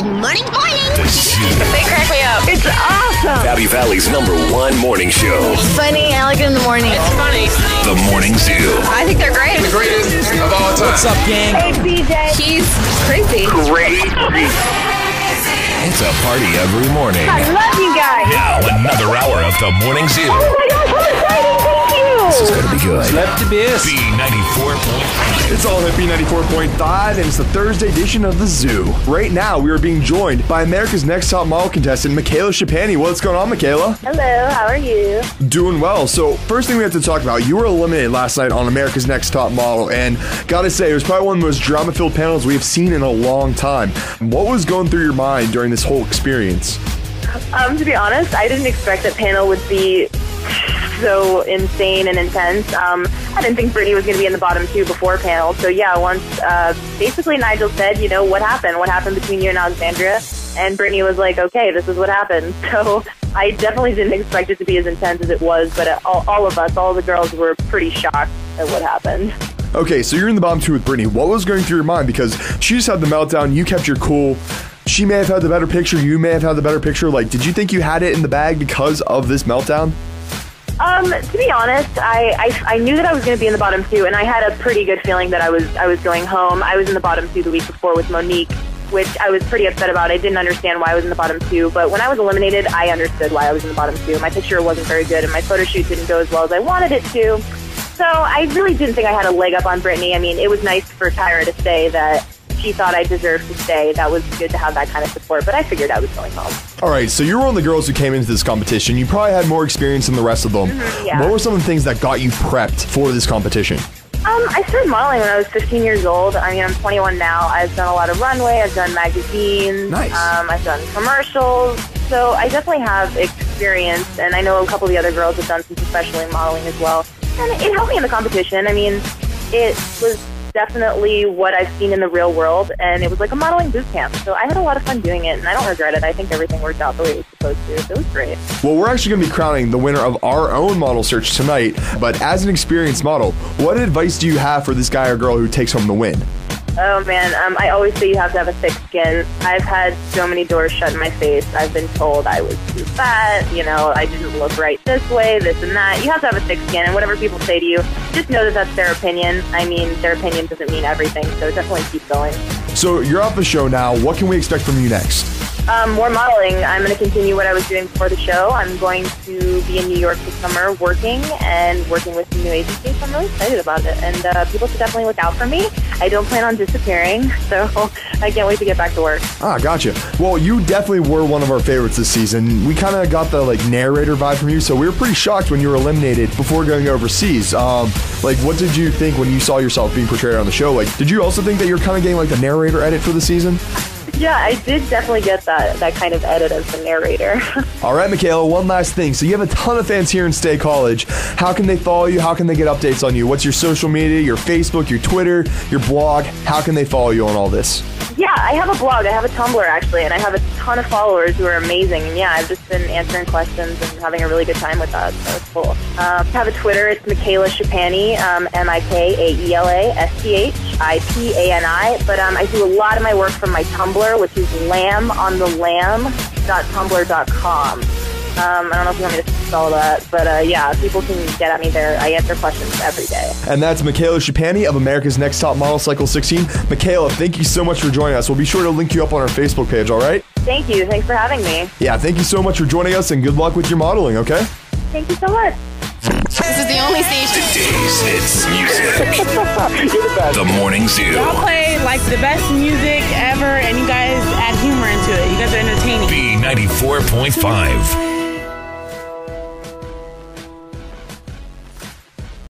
Good morning, morning. They crack me up. It's awesome. Valley Valley's number one morning show. Funny, I like it in the morning. It's funny. The Morning Zoo. I think they're great. The greatest of all time. What's up, gang? Hey, PJ. He's crazy. Crazy. It's a party every morning. I love you guys. Now, another hour of the Morning Zoo. Oh my gosh, how exciting. Thank. This is going to be good. Left to biz. B94.5. It's all Hippie 94.5, and it's the Thursday edition of The Zoo. Right now, we are being joined by America's Next Top Model contestant, Mikaela Schipani. What's going on, Mikaela? Hello, how are you? Doing well. So, first thing we have to talk about, you were eliminated last night on America's Next Top Model, and gotta say, it was probably one of the most drama filled panels we have seen in a long time. What was going through your mind during this whole experience? Um, to be honest, I didn't expect that panel would be so insane and intense. Um, I didn't think Brittani was going to be in the bottom two before panel. So yeah, once uh, basically Nigel said, you know, what happened? What happened between you and Alexandria? And Brittani was like, okay, this is what happened. So I definitely didn't expect it to be as intense as it was. But uh, all, all of us, all the girls, were pretty shocked at what happened. Okay, so you're in the bottom two with Brittani. What was going through your mind? Because she just had the meltdown, you kept your cool. She may have had the better picture, you may have had the better picture. Like, did you think you had it in the bag because of this meltdown? Um, to be honest, I, I I knew that I was going to be in the bottom two, and I had a pretty good feeling that I was I was going home. I was in the bottom two the week before with Monique, which I was pretty upset about. I didn't understand why I was in the bottom two, but when I was eliminated, I understood why I was in the bottom two. My picture wasn't very good, and my photo shoot didn't go as well as I wanted it to. So I really didn't think I had a leg up on Brittani. I mean, it was nice for Tyra to say that she thought I deserved to stay. That was good to have that kind of support, but I figured I was going home. All right, so you were one of the girls who came into this competition. You probably had more experience than the rest of them. yeah. What were some of the things that got you prepped for this competition? Um, I started modeling when I was 15 years old. I mean, I'm 21 now. I've done a lot of runway. I've done magazines. Nice. Um, I've done commercials. So I definitely have experience, and I know a couple of the other girls have done some professionally modeling as well. And it helped me in the competition. I mean, it was definitely what I've seen in the real world, and it was like a modeling boot camp. So I had a lot of fun doing it, and I don't regret it. I think everything worked out the way it was supposed to. So it was great. Well, we're actually going to be crowning the winner of our own model search tonight. But as an experienced model, what advice do you have for this guy or girl who takes home the win? Oh man, um, I always say you have to have a thick skin. I've had so many doors shut in my face. I've been told I was too fat, you know, I didn't look right this way, this and that. You have to have a thick skin, and whatever people say to you, just know that that's their opinion. I mean, their opinion doesn't mean everything, so definitely keep going. So you're off the show now. What can we expect from you next? Um, more modeling. I'm going to continue what I was doing before the show. I'm going to be in New York this summer working and working with some new agencies. I'm really excited about it. And uh, people should definitely look out for me. I don't plan on disappearing, so I can't wait to get back to work. Ah, gotcha. Well, you definitely were one of our favorites this season. We kind of got the like narrator vibe from you, so we were pretty shocked when you were eliminated before going overseas. Um, like, what did you think when you saw yourself being portrayed on the show? Like, did you also think that you're kind of getting like the narrator edit for the season? Yeah, I did definitely get that, that kind of edit as the narrator. All right, Mikaela, one last thing. So you have a ton of fans here in State College. How can they follow you? How can they get updates on you? What's your social media, your Facebook, your Twitter, your blog? How can they follow you on all this? yeah, I have a blog. I have a Tumblr, actually, and I have a ton of followers who are amazing. And yeah, I've just been answering questions and having a really good time with that, so it's cool. Um, I have a Twitter. It's Mikaela Schipani, um, M-I-K-A-E-L-A-S-C-H-I-P-A-N-I. But um, I do a lot of my work from my Tumblr, which is lambonthelamb.tumblr.com. Um, I don't know if you want me to spell that, but uh, yeah, people can get at me there. I answer questions every day. And that's Mikaela Schipani of America's Next Top Model Cycle 16. Mikaela, thank you so much for joining us. We'll be sure to link you up on our Facebook page, all right? Thank you. Thanks for having me. Yeah, thank you so much for joining us and good luck with your modeling, okay? Thank you so much. Station. Today's hits music. The Morning Zoo. Y'all play like the best music ever, and you guys add humor into it. You guys are entertaining. B94.5.